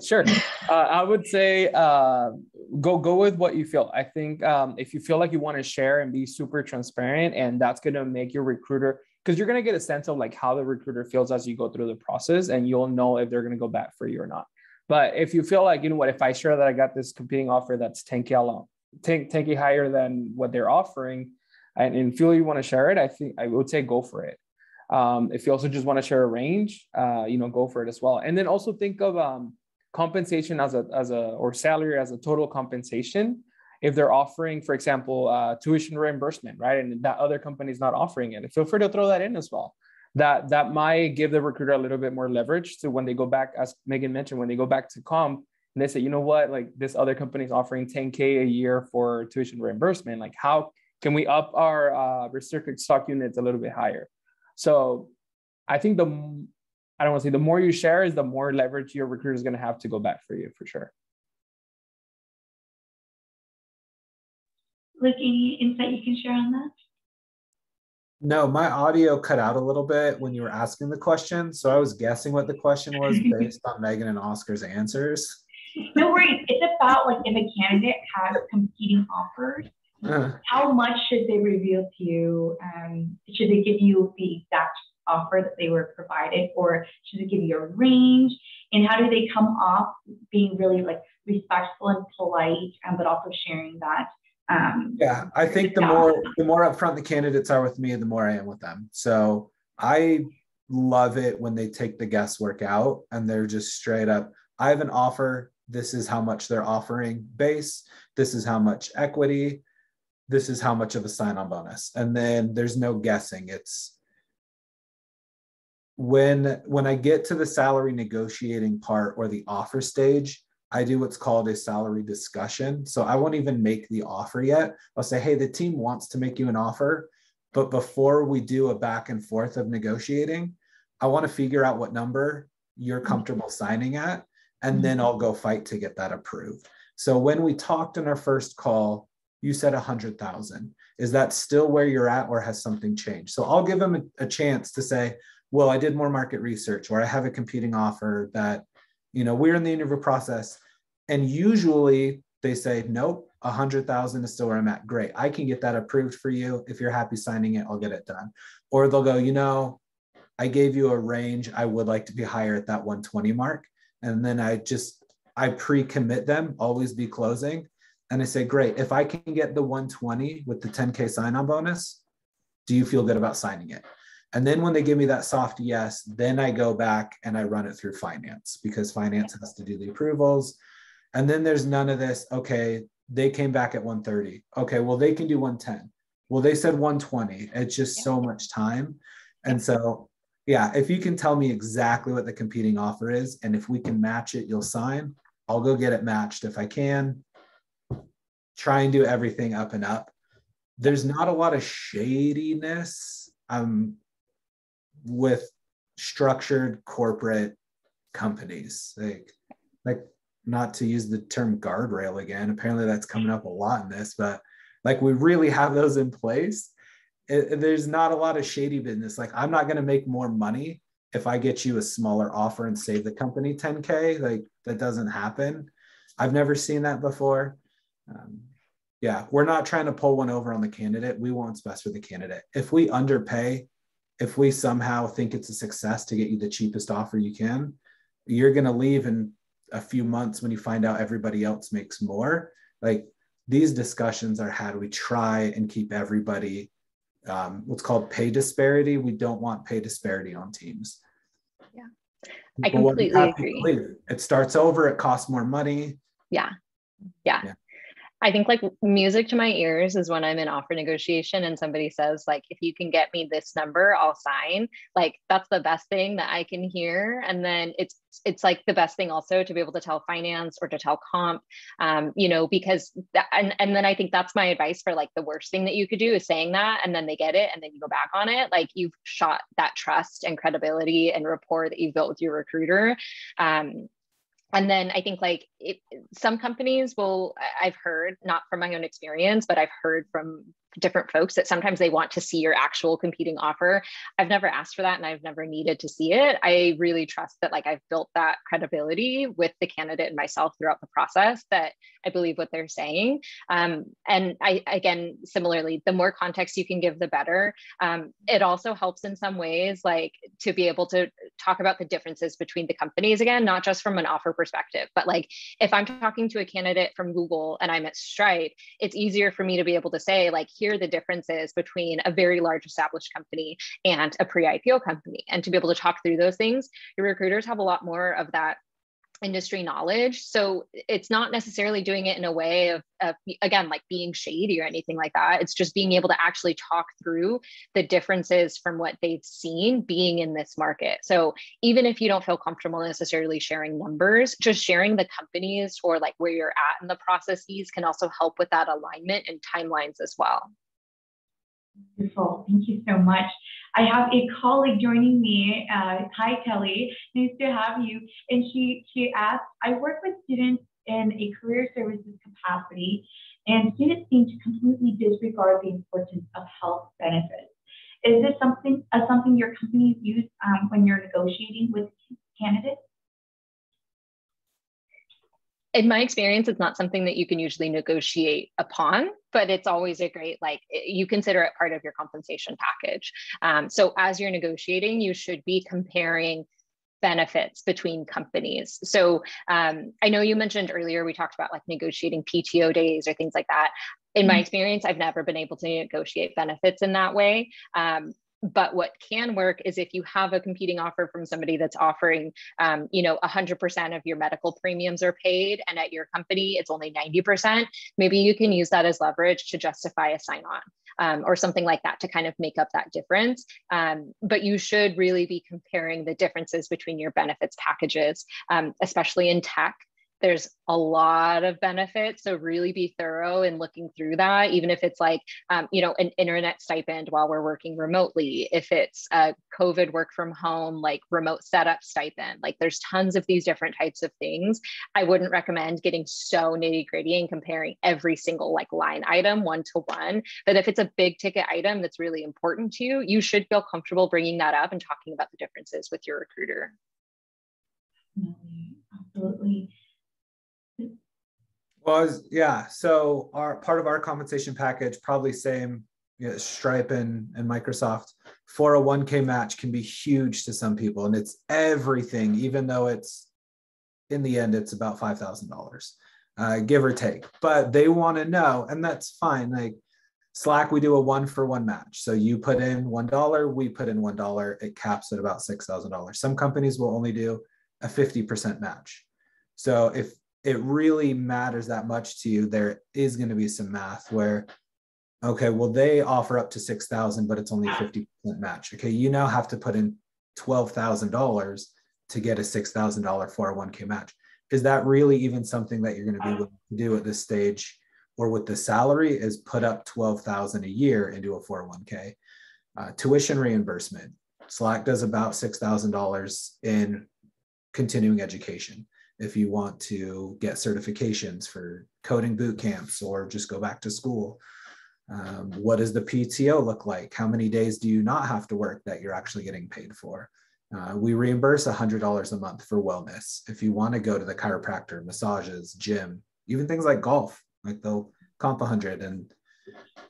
sure. Uh, I would say uh, go go with what you feel. I think um, if you feel like you want to share and be super transparent, and that's going to make your recruiter because you're going to get a sense of like how the recruiter feels as you go through the process, and you'll know if they're going to go back for you or not. But if you feel like you know what, if I share that I got this competing offer that's 10k alone, 10 10k higher than what they're offering, and, and feel you want to share it, I think I would say go for it. Um, if you also just want to share a range, uh, you know, go for it as well. And then also think of um, compensation as a as a or salary as a total compensation. If they're offering, for example, uh, tuition reimbursement, right, and that other company is not offering it, feel free to throw that in as well. That that might give the recruiter a little bit more leverage to when they go back, as Megan mentioned, when they go back to comp and they say, you know what, like this other company is offering 10k a year for tuition reimbursement. Like, how can we up our uh, restricted stock units a little bit higher? So I think the I don't want to say the more you share is the more leverage your recruiter is going to have to go back for you for sure. Luke, any insight you can share on that? No, my audio cut out a little bit when you were asking the question. So I was guessing what the question was based on Megan and Oscar's answers. No worries. It's about like if a candidate has competing offers, uh, how much should they reveal to you? Um, should they give you the exact offer that they were provided, or should they give you a range? And how do they come off being really like respectful and polite, um, but also sharing that? Um, yeah, I think the more the more upfront the candidates are with me, the more I am with them. So I love it when they take the guesswork out and they're just straight up. I have an offer. This is how much they're offering base. This is how much equity this is how much of a sign-on bonus. And then there's no guessing. It's when when i get to the salary negotiating part or the offer stage i do what's called a salary discussion. So i won't even make the offer yet. I'll say hey the team wants to make you an offer. But before we do a back and forth of negotiating i want to figure out what number you're mm-hmm. comfortable signing at and mm-hmm. then i'll go fight to get that approved. So when we talked in our first call you said 100,000. Is that still where you're at or has something changed? So I'll give them a, a, chance to say, well, I did more market research or I have a competing offer that, you know, we're in the interview process. And usually they say, nope, 100,000 is still where I'm at. Great. I can get that approved for you. If you're happy signing it, I'll get it done. Or they'll go, you know, I gave you a range. I would like to be higher at that 120 mark. And then I just I pre-commit them, always be closing. And I say, great, if I can get the 120 with the 10K sign-on bonus, do you feel good about signing it? And then when they give me that soft yes, then I go back and I run it through finance because finance has to do the approvals. And then there's none of this, okay, they came back at 130. Okay, well, they can do 110. Well, they said 120. It's just so much time. And so, yeah, if you can tell me exactly what the competing offer is, and if we can match it, you'll sign. I'll go get it matched if I can. Try and do everything up and up. There's not a lot of shadiness um, with structured corporate companies. Like, like not to use the term guardrail again. Apparently, that's coming up a lot in this, but like we really have those in place. It, there's not a lot of shady business. Like, I'm not going to make more money if I get you a smaller offer and save the company 10K. Like, that doesn't happen. I've never seen that before. Um, yeah, we're not trying to pull one over on the candidate. We want what's best for the candidate. If we underpay, if we somehow think it's a success to get you the cheapest offer you can, you're going to leave in a few months when you find out everybody else makes more. Like these discussions are how do we try and keep everybody um, what's called pay disparity. We don't want pay disparity on teams. Yeah. I completely agree. it starts over it costs more money. Yeah. Yeah, yeah. I think like music to my ears is when I'm in offer negotiation and somebody says like if you can get me this number I'll sign. Like that's the best thing that I can hear. And then it's it's like the best thing also to be able to tell finance or to tell comp um, you know because that, and and then I think that's my advice for like the worst thing that you could do is saying that and then they get it and then you go back on it. Like you've shot that trust and credibility and rapport that you've built with your recruiter. Um, and then i think like it, some companies will i've heard not from my own experience but i've heard from different folks that sometimes they want to see your actual competing offer. I've never asked for that and I've never needed to see it. I really trust that like I've built that credibility with the candidate and myself throughout the process that I believe what they're saying. Um, and I again similarly, the more context you can give, the better. Um, it also helps in some ways like to be able to talk about the differences between the companies again, not just from an offer perspective, but like if I'm talking to a candidate from Google and I'm at Stripe, it's easier for me to be able to say like hear the differences between a very large established company and a pre-IPO company. And to be able to talk through those things, your recruiters have a lot more of that industry knowledge. So it's not necessarily doing it in a way of, of, again, like being shady or anything like that. It's just being able to actually talk through the differences from what they've seen being in this market. So even if you don't feel comfortable necessarily sharing numbers, just sharing the companies or like where you're at in the processes can also help with that alignment and timelines as well. Wonderful. Thank you so much. I have a colleague joining me. Uh, hi, Kelly. Nice to have you. And she she asked, I work with students in a career services capacity, and students seem to completely disregard the importance of health benefits. Is this something uh, something your companies use um, when you're negotiating with candidates? In my experience, it's not something that you can usually negotiate upon, but it's always a great, like, you consider it part of your compensation package. Um, so as you're negotiating, you should be comparing benefits between companies. So um, I know you mentioned earlier, we talked about like negotiating PTO days or things like that. In my mm-hmm. experience, I've never been able to negotiate benefits in that way. Um, but what can work is if you have a competing offer from somebody that's offering um, you know 100% of your medical premiums are paid and at your company it's only 90% maybe you can use that as leverage to justify a sign on um, or something like that to kind of make up that difference. Um, but you should really be comparing the differences between your benefits packages um, especially in tech there's a lot of benefits so really be thorough in looking through that even if it's like um, you know an internet stipend while we're working remotely. If it's a covid work from home like remote setup stipend like there's tons of these different types of things. I wouldn't recommend getting so nitty gritty and comparing every single like line item one to one but if it's a big ticket item that's really important to you you should feel comfortable bringing that up and talking about the differences with your recruiter. Absolutely was yeah. So our part of our compensation package, probably same you know, Stripe and, and Microsoft. 401k match can be huge to some people, and it's everything, even though it's in the end, it's about five thousand uh, dollars, give or take. But they want to know, and that's fine. Like Slack, we do a one for one match. So you put in one dollar, we put in one dollar. It caps at about six thousand dollars. Some companies will only do a fifty percent match. So if it really matters that much to you, there is going to be some math where, okay, well they offer up to six thousand, but it's only fifty percent match. Okay, you now have to put in twelve thousand dollars to get a six thousand dollar 401k match. Is that really even something that you're going to be willing to do at this stage? or with the salary is put up 12,000 a year into a 401k. Uh, tuition reimbursement. Slack does about $6,000 in continuing education. If you want to get certifications for coding boot camps or just go back to school, um, what does the PTO look like? How many days do you not have to work that you're actually getting paid for? Uh, we reimburse $100 a month for wellness. If you want to go to the chiropractor, massages, gym, even things like golf, like they'll comp 100 and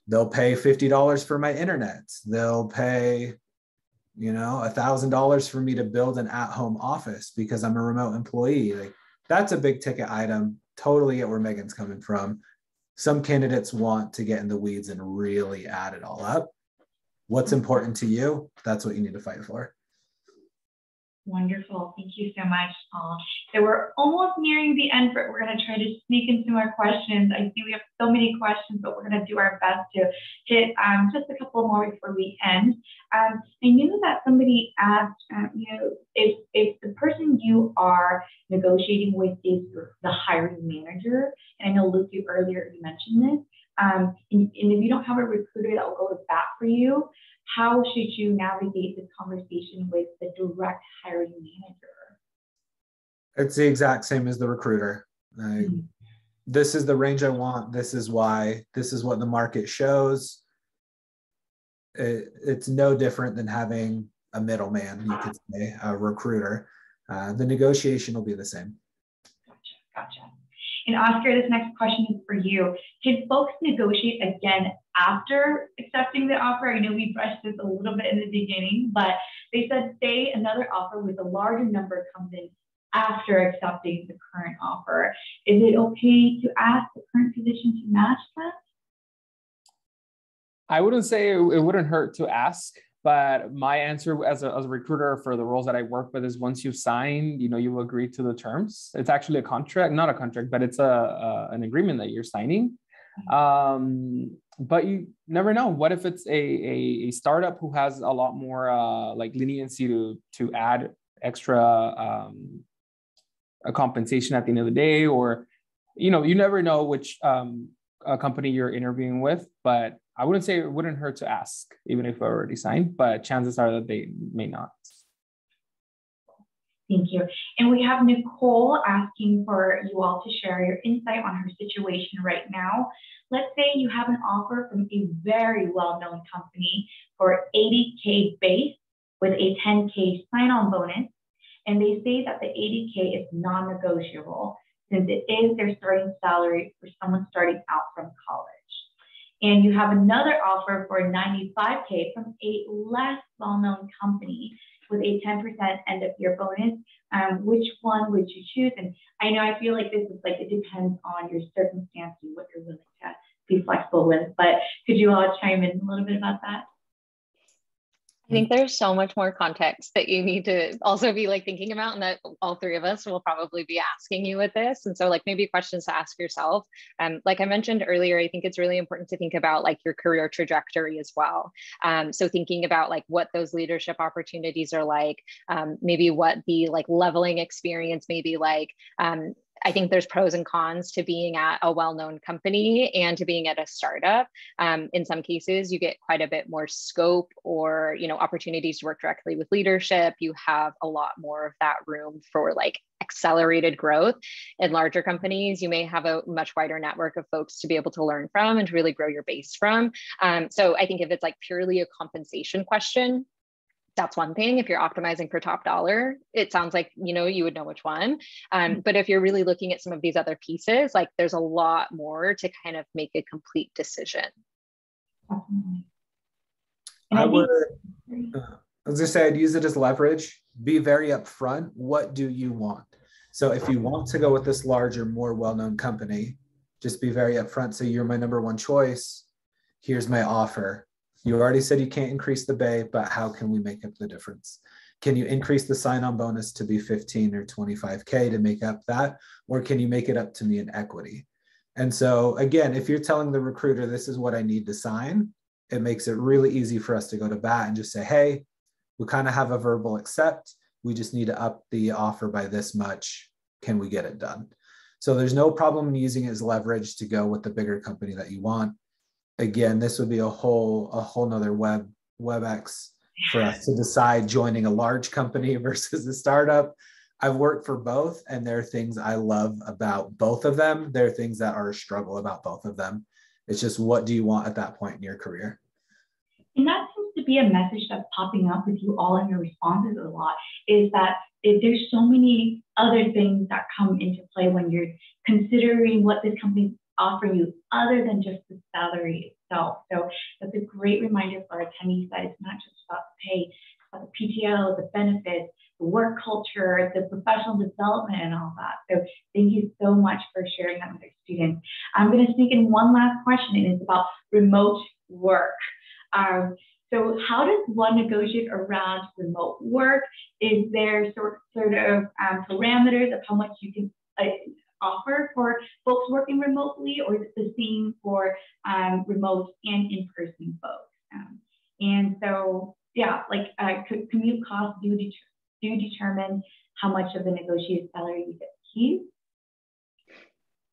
they'll pay $50 for my internet. They'll pay, you know, a thousand dollars for me to build an at-home office because I'm a remote employee. Like that's a big ticket item. Totally get where Megan's coming from. Some candidates want to get in the weeds and really add it all up. What's important to you? That's what you need to fight for. Wonderful. Thank you so much. So we're almost nearing the end, but we're going to try to sneak in some more questions. I see we have so many questions, but we're going to do our best to hit um, just a couple more before we end. Um, I knew that somebody asked, um, you know, if, if the person you are negotiating with is the hiring manager, and I know Luke, you earlier you mentioned this, um, and, and if you don't have a recruiter that will go to bat for you, how should you navigate this conversation with the direct hiring manager? It's the exact same as the recruiter. mm-hmm. This is the range I want. This is why. This is what the market shows. It, it's no different than having a middleman, you could say, a recruiter. Uh, the negotiation will be the same. Gotcha. Gotcha. And Oscar, this next question is for you. Can folks negotiate again after accepting the offer? I know we brushed this a little bit in the beginning, but they said say another offer with a larger number comes in after accepting the current offer. Is it okay to ask the current position to match that? I wouldn't say it, it wouldn't hurt to ask. But my answer as a, as a recruiter for the roles that I work with is once you sign, you know, you agree to the terms. It's actually a contract, not a contract, but it's a, a an agreement that you're signing. Um, but you never know. What if it's a, a, a startup who has a lot more uh, like leniency to to add extra um, a compensation at the end of the day, or you know, you never know which um, company you're interviewing with. But I wouldn't say it wouldn't hurt to ask, even if already signed, but chances are that they may not. Thank you. And we have Nicole asking for you all to share your insight on her situation right now. Let's say you have an offer from a very well-known company for 80K base with a 10K sign-on bonus, and they say that the 80K is non-negotiable since it is their starting salary for someone starting out from college. And you have another offer for 95K from a less well-known company with a 10% end of year bonus, um, which one would you choose? And I know I feel like this is like, it depends on your circumstance and what you're willing to be flexible with, but could you all chime in a little bit about that? I think there's so much more context that you need to also be like thinking about, and that all three of us will probably be asking you with this. And so, like, maybe questions to ask yourself. Um, like I mentioned earlier, I think it's really important to think about like your career trajectory as well. Um, so, thinking about like what those leadership opportunities are like, um, maybe what the like leveling experience may be like, um, I think there's pros and cons to being at a well-known company and to being at a startup. Um, in some cases, you get quite a bit more scope or you know opportunities to work directly with leadership. You have a lot more of that room for like accelerated growth. In larger companies, you may have a much wider network of folks to be able to learn from and to really grow your base from. Um, so I think if it's like purely a compensation question, that's one thing if you're optimizing for top dollar it sounds like you know you would know which one um, mm-hmm. but if you're really looking at some of these other pieces like there's a lot more to kind of make a complete decision i would uh, I was gonna say I'd use it as leverage. Be very upfront. What do you want? So if you want to go with this larger, more well-known company, just be very upfront. so you're my number one choice. Here's my offer. You already said you can't increase the bay, but how can we make up the difference? Can you increase the sign-on bonus to be 15 or 25K to make up that? Or can you make it up to me in equity? And so again, if you're telling the recruiter, this is what I need to sign, it makes it really easy for us to go to bat and just say, hey, we kind of have a verbal accept. We just need to up the offer by this much. Can we get it done? So there's no problem using it as leverage to go with the bigger company that you want. Again, this would be a whole a whole nother web WebEx for us to decide joining a large company versus a startup. I've worked for both, and there are things I love about both of them. There are things that are a struggle about both of them. It's just what do you want at that point in your career? And that seems to be a message that's popping up with you all in your responses a lot is that there's so many other things that come into play when you're considering what this company's offering you other than just the salary itself. So that's a great reminder for our attendees that it's not just about the pay, it's about the PTO, the benefits, the work culture, the professional development, and all that. So thank you so much for sharing that with our students. I'm going to sneak in one last question, and it's about remote work. Um, so how does one negotiate around remote work? Is there sort, sort of um, parameters of how much you can uh, offer for folks working remotely, or the same for um, remote and in-person folks? Um, and so, yeah, like uh, commute costs do, do determine how much of the negotiated salary you get to keep.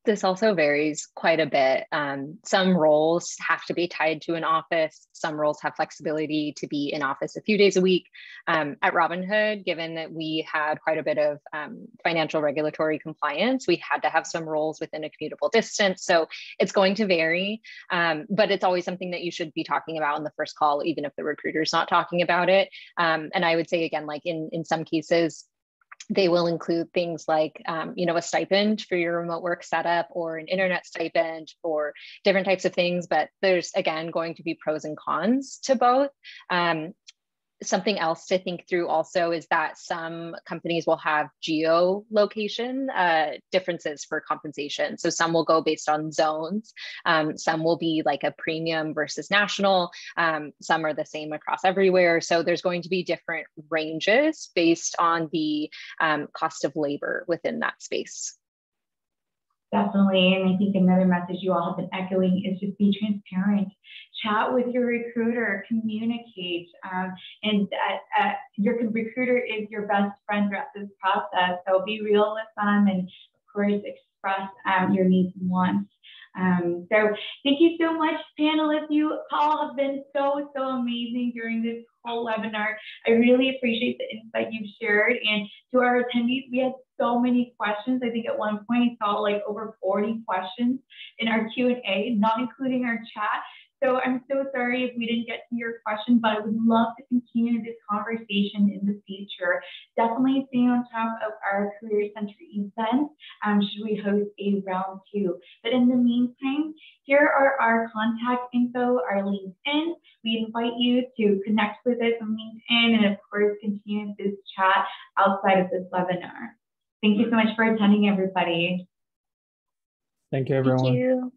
This also varies quite a bit. Um, some roles have to be tied to an office. Some roles have flexibility to be in office a few days a week. Um, at Robinhood, given that we had quite a bit of um, financial regulatory compliance, we had to have some roles within a commutable distance. So it's going to vary, um, but it's always something that you should be talking about in the first call, even if the recruiter's not talking about it. Um, and I would say again, like in in some cases, they will include things like um, you know a stipend for your remote work setup or an internet stipend or different types of things but there's again going to be pros and cons to both. Um, something else to think through also is that some companies will have geolocation uh, differences for compensation. So some will go based on zones, um, some will be like a premium versus national, um, some are the same across everywhere. So there's going to be different ranges based on the um, cost of labor within that space. Definitely. And I think another message you all have been echoing is just be transparent. Chat with your recruiter, communicate. Um, and uh, uh, your recruiter is your best friend throughout this process. So be real with them and, of course, express um, your needs and wants. Um, so thank you so much, panelists. You all have been so, so amazing during this whole webinar. I really appreciate the insight you've shared. And to our attendees, we had so many questions. I think at one point I saw like over 40 questions in our Q&A, not including our chat. So I'm so sorry if we didn't get to your question, but I would love to continue this conversation in the future. Definitely stay on top of our Career Center events um, should we host a round two. But in the meantime, here are our contact info, our LinkedIn. We invite you to connect with us on LinkedIn and of course continue this chat outside of this webinar. Thank you so much for attending everybody. Thank you everyone. Thank you.